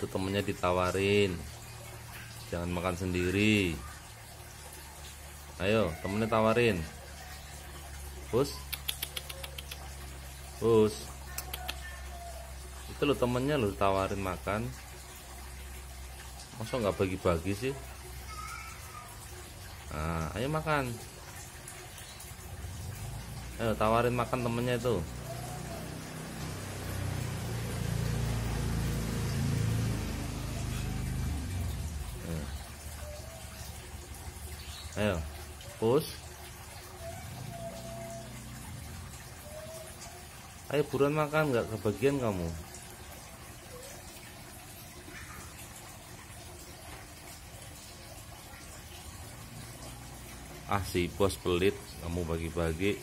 itu temennya ditawarin. Jangan makan sendiri. Ayo temennya tawarin. Bus. Bus. Itu lo temennya lo tawarin makan. Masa nggak bagi-bagi sih? Nah ayo makan. Ayo tawarin makan temennya itu ayo push ayo buruan makan nggak kebagian kamu. Ah si bos pelit kamu bagi-bagi